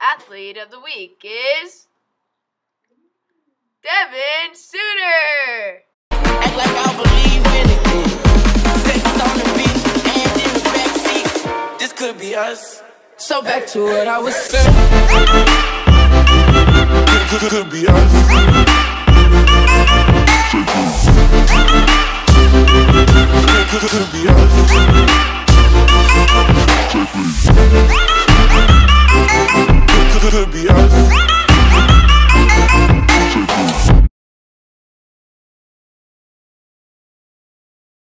athlete of the week is Devin Suter. Act like I believe anything. Sex on the beach and in the backseat. This could be us. So back to what I was saying. Could, could be us. Could, could be Bye.